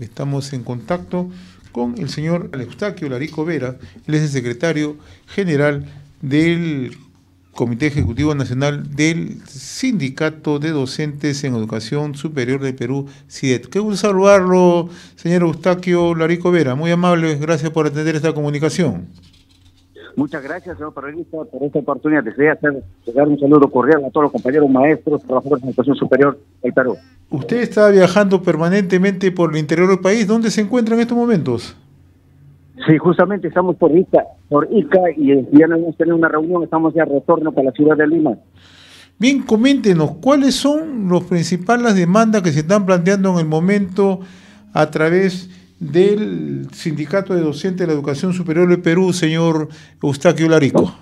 estamos en contacto con el señor Eustaquio Larico Vera, él es el secretario general del Comité Ejecutivo Nacional del Sindicato de Docentes en Educación Superior de Perú, CIDET. Qué gusto saludarlo, señor Eustaquio Larico Vera. Muy amable, gracias por atender esta comunicación. Muchas gracias, señor periodista, por esta oportunidad. Deseo hacer llegar un saludo cordial a todos los compañeros maestros, trabajadores en educación superior del Perú. Usted está viajando permanentemente por el interior del país. ¿Dónde se encuentra en estos momentos? Sí, justamente estamos por Ica, por Ica y ya no hemos tenido una reunión, estamos ya retorno para la ciudad de Lima. Bien, coméntenos, ¿cuáles son las principales demandas que se están planteando en el momento a través del Sindicato de Docentes de la Educación Superior de Perú, señor Eustaquio Larico.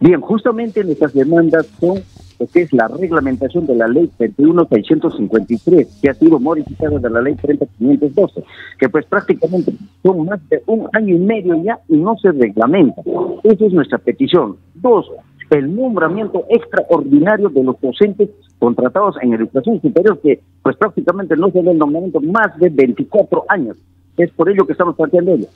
Bien, justamente nuestras demandas son lo que es la reglamentación de la ley 21653, que ha sido modificada de la ley 30512, que pues prácticamente son más de un año y medio ya y no se reglamenta. Esa es nuestra petición. Dos, el nombramiento extraordinario de los docentes contratados en educación superior, que pues prácticamente no se ve el nombramiento más de 24 años. Es por ello que estamos planteando ello.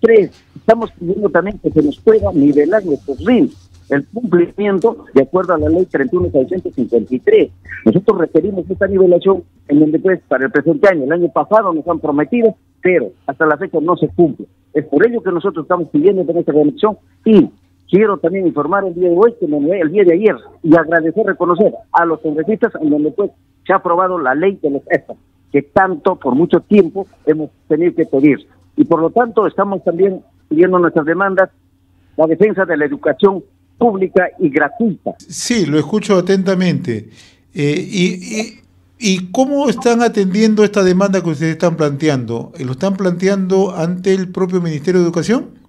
Tres, estamos pidiendo también que se nos pueda nivelar nuestros RINs, el cumplimiento de acuerdo a la ley 31653. Nosotros requerimos esta nivelación en donde pues para el presente año, el año pasado nos han prometido, pero hasta la fecha no se cumple. Es por ello que nosotros estamos pidiendo en esta elección y Quiero también informar el día de hoy, que me, el día de ayer, y agradecer, reconocer a los congresistas en donde pues se ha aprobado la ley de los ESPA, que tanto por mucho tiempo hemos tenido que pedir. Y por lo tanto estamos también pidiendo nuestras demandas, la defensa de la educación pública y gratuita. Sí, lo escucho atentamente. Eh, y, y, cómo están atendiendo esta demanda que ustedes están planteando? ¿Lo están planteando ante el propio Ministerio de Educación?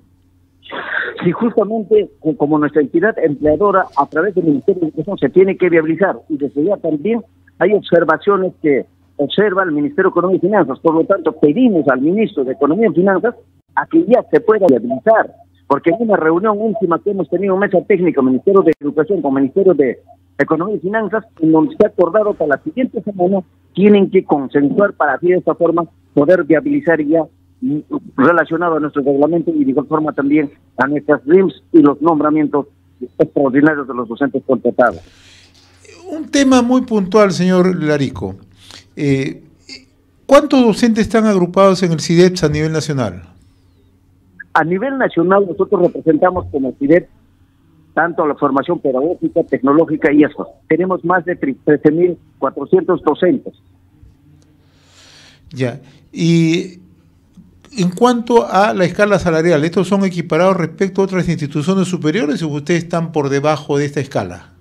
Si justamente como nuestra entidad empleadora a través del Ministerio de Educación se tiene que viabilizar. Y desde ya también hay observaciones que observa el Ministerio de Economía y Finanzas, por lo tanto pedimos al ministro de Economía y Finanzas a que ya se pueda viabilizar, porque en una reunión última que hemos tenido mesa técnica, Ministerio de Educación con Ministerio de Economía y Finanzas, en donde se ha acordado que la siguiente semana tienen que consensuar para así de esta forma poder viabilizar ya relacionado a nuestro reglamento y de igual forma también a nuestras RIMS y los nombramientos extraordinarios de los docentes contratados. Un tema muy puntual, señor Larico. Eh, ¿Cuántos docentes están agrupados en el CIDEPS a nivel nacional? A nivel nacional nosotros representamos como CIDEP tanto la formación pedagógica, tecnológica y eso. Tenemos más de 13.400 docentes. Ya. Y en cuanto a la escala salarial, ¿estos son equiparados respecto a otras instituciones superiores o ustedes están por debajo de esta escala?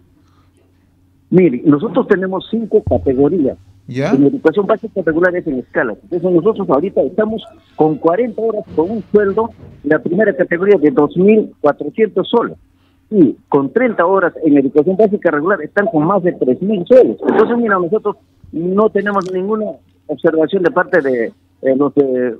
Mire, nosotros tenemos cinco categorías. ¿Ya? En educación básica regular es en escala. Entonces nosotros ahorita estamos con 40 horas con un sueldo, la primera categoría de 2.400 soles. Y con 30 horas en educación básica regular están con más de 3.000 soles. Entonces, mira, nosotros no tenemos ninguna observación de parte de los de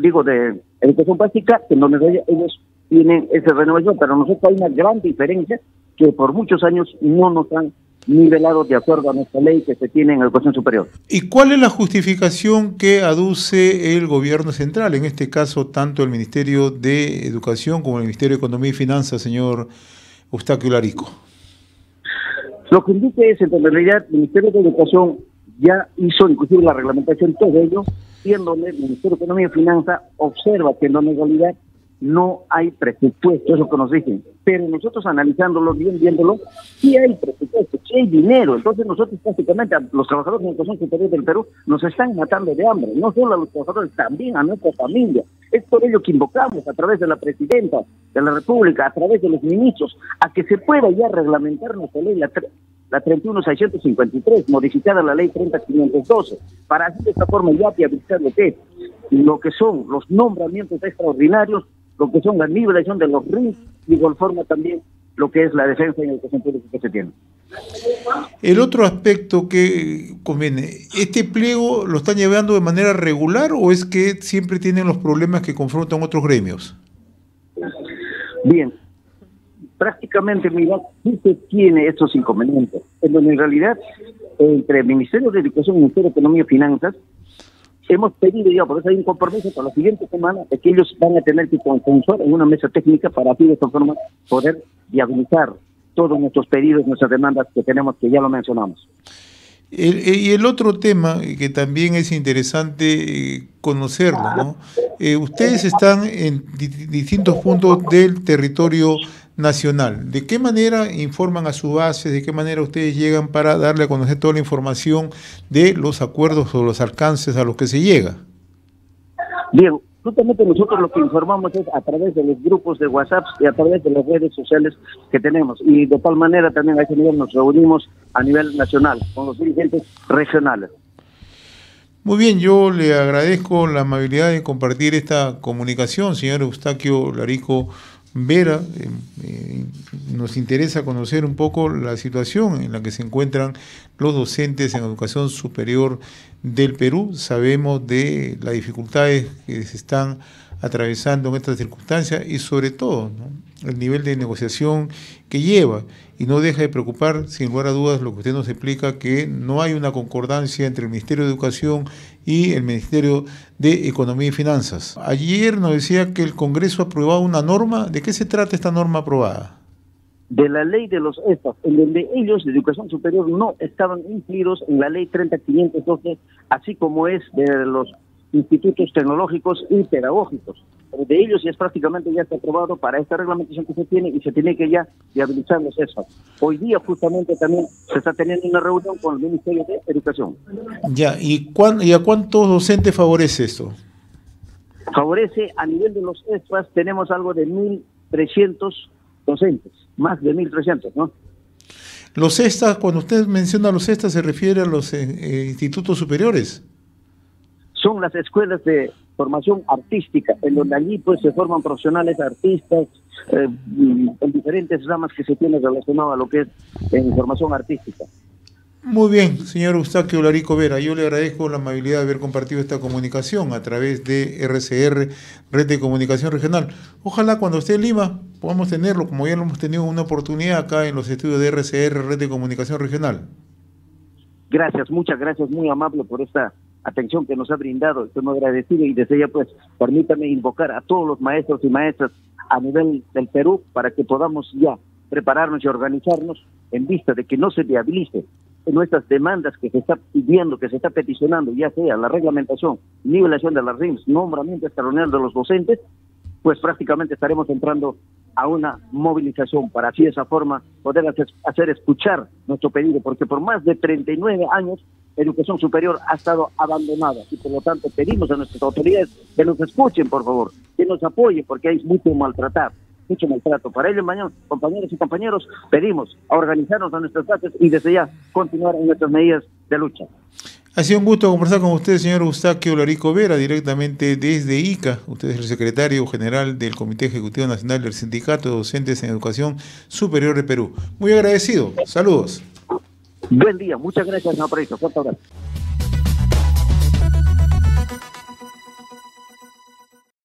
digo, de educación básica, en donde ellos tienen esa renovación, pero nosotros hay una gran diferencia que por muchos años no nos han nivelado de acuerdo a nuestra ley que se tiene en educación superior. ¿Y cuál es la justificación que aduce el gobierno central, en este caso tanto el Ministerio de Educación como el Ministerio de Economía y Finanzas, señor Eustaquio Larico? Lo que indica es, en realidad, el Ministerio de Educación ya hizo inclusive la reglamentación, todo ello, donde el Ministerio de Economía y Finanzas observa que en la legalidad no hay presupuesto, eso que nos dicen. Pero nosotros analizándolo bien, viéndolo, sí hay presupuesto, sí hay dinero. Entonces nosotros prácticamente, los trabajadores de educación superior del Perú, nos están matando de hambre. No solo a los trabajadores, también a nuestra familia. Es por ello que invocamos a través de la presidenta de la República, a través de los ministros, a que se pueda ya reglamentar nuestra ley, la, la 31653, modificada la ley 30512, para así de esta forma ya viabilizar lo que lo que son los nombramientos extraordinarios lo que son la nivelación de los RIS y de igual forma también lo que es la defensa y educación pública que se tiene. El otro aspecto que conviene, ¿este pliego lo están llevando de manera regular o es que siempre tienen los problemas que confrontan otros gremios? Bien, prácticamente, mira, se tiene estos inconvenientes, en donde en realidad entre el Ministerio de Educación el Ministerio de Economía y Finanzas hemos pedido ya, por eso hay un compromiso para la siguiente semana, de que ellos van a tener que consensuar en una mesa técnica para así de esta forma poder viabilizar todos nuestros pedidos, nuestras demandas que tenemos, que ya lo mencionamos. y el otro tema que también es interesante eh, conocerlo, ¿no? Eh, ustedes están en distintos puntos del territorio nacional. ¿De qué manera informan a su base? ¿De qué manera ustedes llegan para darle a conocer toda la información de los acuerdos o los alcances a los que se llega? Bien, justamente nosotros lo que informamos es a través de los grupos de WhatsApp y a través de las redes sociales que tenemos. Y de tal manera también a ese nivel nos reunimos a nivel nacional con los dirigentes regionales. Muy bien, yo le agradezco la amabilidad de compartir esta comunicación, señor Eustaquio Larico Vera, eh, eh, nos interesa conocer un poco la situación en la que se encuentran los docentes en educación superior del Perú. Sabemos de las dificultades que se están atravesando en estas circunstancias y sobre todo el nivel de negociación que lleva y no deja de preocupar, sin lugar a dudas, lo que usted nos explica, que no hay una concordancia entre el Ministerio de Educación y el Ministerio de Economía y Finanzas. Ayer nos decía que el Congreso ha una norma. ¿De qué se trata esta norma aprobada? De la ley de los ESPAS, en donde ellos de educación superior no estaban incluidos en la ley 30512, así como es de los institutos tecnológicos y pedagógicos. De ellos ya es prácticamente ya está aprobado para esta reglamentación que se tiene y se tiene que ya viabilizar los ESFAS. Hoy día justamente también se está teniendo una reunión con el Ministerio de Educación. Ya, ¿y, y a cuántos docentes favorece esto? Favorece a nivel de los ESFAS tenemos algo de 1.300 docentes, más de 1.300, ¿no? Los ESTAS, cuando usted menciona los ESTAS, ¿se refiere a los eh, eh, institutos superiores? Son las escuelas de formación artística, en donde allí pues se forman profesionales artistas eh, en diferentes ramas que se tienen relacionado a lo que es en formación artística. Muy bien, señor Eustaquio Larico Vera, yo le agradezco la amabilidad de haber compartido esta comunicación a través de RCR, Red de Comunicación Regional. Ojalá cuando esté en Lima podamos tenerlo, como ya lo hemos tenido una oportunidad acá en los estudios de RCR, Red de Comunicación Regional. Gracias, muchas gracias, muy amable por esta atención que nos ha brindado. Estoy muy agradecido y desde ya pues permítame invocar a todos los maestros y maestras a nivel del Perú para que podamos ya prepararnos y organizarnos en vista de que no se viabilice nuestras demandas que se está pidiendo, que se está peticionando, ya sea la reglamentación, nivelación de las RIMS, nombramiento extraordinario de los docentes, pues prácticamente estaremos entrando a una movilización para así de esa forma poder hacer escuchar nuestro pedido, porque por más de 39 años educación superior ha estado abandonada y por lo tanto pedimos a nuestras autoridades que nos escuchen, por favor, que nos apoyen porque hay mucho maltratar, mucho maltrato. Para ello, mañana, compañeros y compañeros, pedimos a organizarnos a nuestras bases y desde ya continuar en nuestras medidas de lucha. Ha sido un gusto conversar con usted, señor Eustaquio Larico Vera, directamente desde ICA. Usted es el secretario general del Comité Ejecutivo Nacional del Sindicato de Docentes en Educación Superior de Perú. Muy agradecido. Saludos. Buen día, muchas gracias, señor Fuerte abrazo.